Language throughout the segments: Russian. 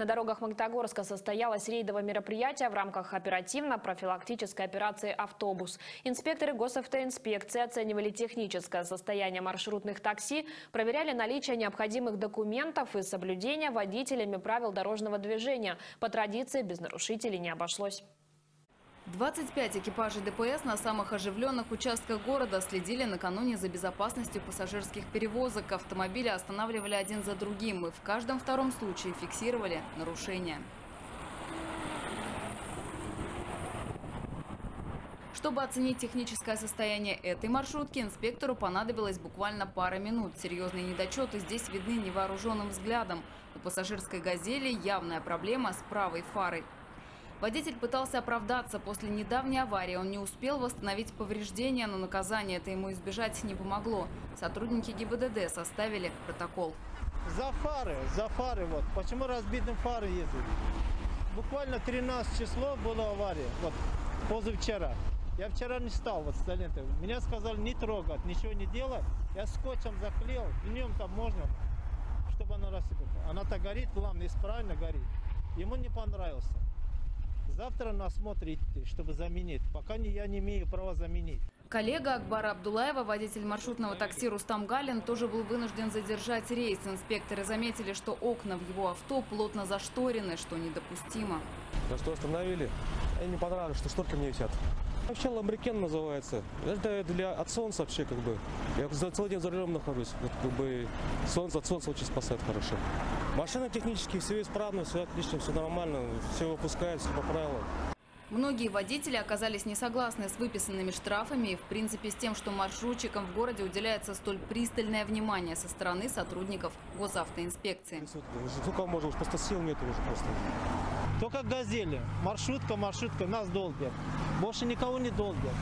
На дорогах Магнитогорска состоялось рейдовое мероприятие в рамках оперативно-профилактической операции «Автобус». Инспекторы госавтоинспекции оценивали техническое состояние маршрутных такси, проверяли наличие необходимых документов и соблюдение водителями правил дорожного движения. По традиции без нарушителей не обошлось. 25 экипажей ДПС на самых оживленных участках города следили накануне за безопасностью пассажирских перевозок. Автомобили останавливали один за другим и в каждом втором случае фиксировали нарушения. Чтобы оценить техническое состояние этой маршрутки, инспектору понадобилось буквально пара минут. Серьезные недочеты здесь видны невооруженным взглядом. У пассажирской «Газели» явная проблема с правой фарой. Водитель пытался оправдаться. После недавней аварии он не успел восстановить повреждения, но наказание это ему избежать не помогло. Сотрудники ГИБДД составили протокол. За фары, за фары вот. Почему разбитым фары ездили? Буквально 13 число была авария, вот, позавчера. Я вчера не стал вот с лентой. Меня сказали не трогать, ничего не делать. Я скотчем заклеил, днем там можно, чтобы она рассыпалась. Она-то горит, главное, исправно горит. Ему не понравился. Завтра на осмотр идти, чтобы заменить. Пока не, я не имею права заменить. Коллега Акбара Абдулаева, водитель маршрутного такси Рустам Галин, тоже был вынужден задержать рейс. Инспекторы заметили, что окна в его авто плотно зашторены, что недопустимо. За что остановили? Мне не понравилось, что шторки мне висят. Вообще ламбрикен называется. Это для от солнца вообще как бы. Я целый день за рулем нахожусь. Вот, как бы солнце от солнца очень спасает хорошо. Машина технически все исправно, все отлично, все нормально, все выпускает, все по правилам. Многие водители оказались не согласны с выписанными штрафами и, в принципе, с тем, что маршрутчикам в городе уделяется столь пристальное внимание со стороны сотрудников госавтоинспекции. Сколько можно, уж просто сил нет уже просто. Только газели. Маршрутка, маршрутка, нас долбят. Больше никого не долбят.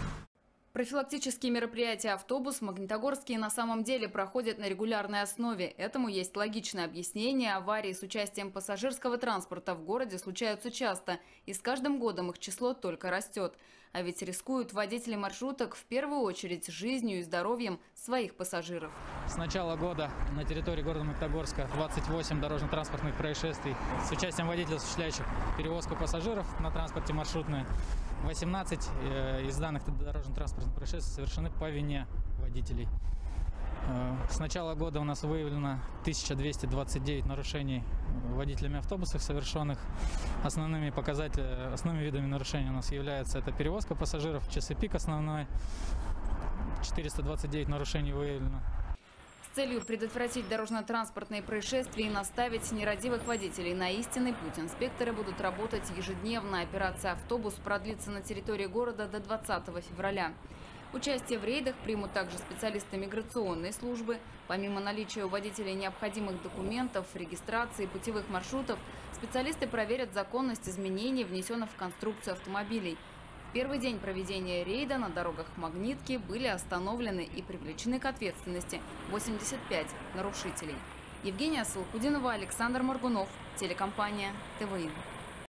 Профилактические мероприятия «Автобус» Магнитогорске на самом деле проходят на регулярной основе. Этому есть логичное объяснение. Аварии с участием пассажирского транспорта в городе случаются часто, и с каждым годом их число только растет. А ведь рискуют водители маршруток в первую очередь жизнью и здоровьем своих пассажиров. С начала года на территории города Магнитогорска 28 дорожно-транспортных происшествий с участием водителей, осуществляющих перевозку пассажиров на транспорте маршрутные. 18 э, из данных дорожно-транспортных происшествий совершены по вине водителей. Э, с начала года у нас выявлено 1229 нарушений водителями автобусов совершенных. Основными показателями, основными видами нарушений у нас является это перевозка пассажиров, часы пик основной. 429 нарушений выявлено с целью предотвратить дорожно-транспортные происшествия и наставить нерадивых водителей на истинный путь, инспекторы будут работать ежедневно. Операция «Автобус» продлится на территории города до 20 февраля. Участие в рейдах примут также специалисты миграционной службы. Помимо наличия у водителей необходимых документов, регистрации путевых маршрутов, специалисты проверят законность изменений, внесенных в конструкцию автомобилей – первый день проведения рейда на дорогах Магнитки были остановлены и привлечены к ответственности 85 нарушителей. Евгения Салхудинова, Александр Маргунов, телекомпания ТВИ.